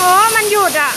อ๋อ มันหยุดอะ